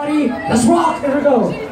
Buddy, let's rock. Here we go.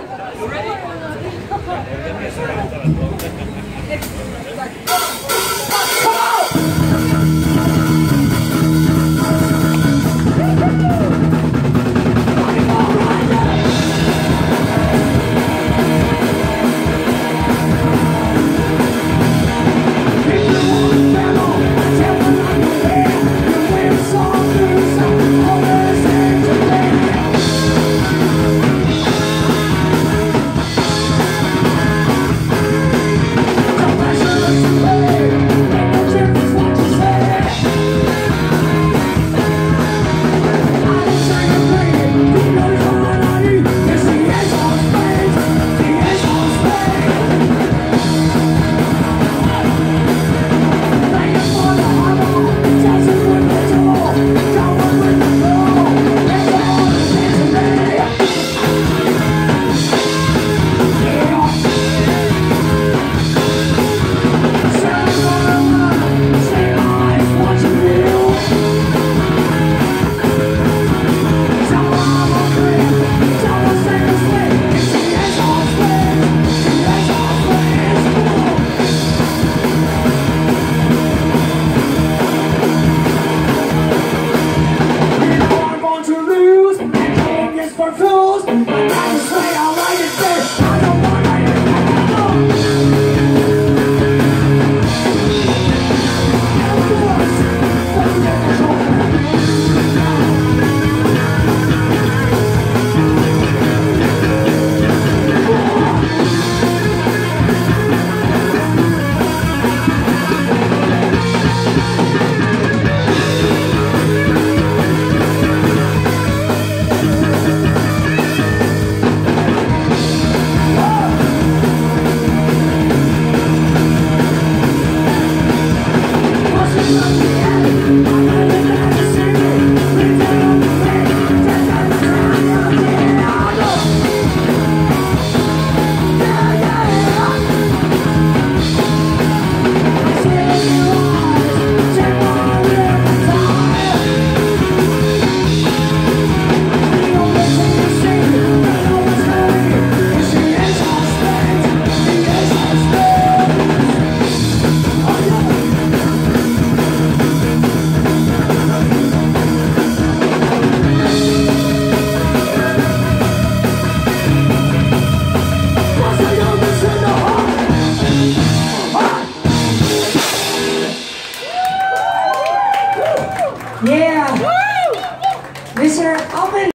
I'm Música Yay!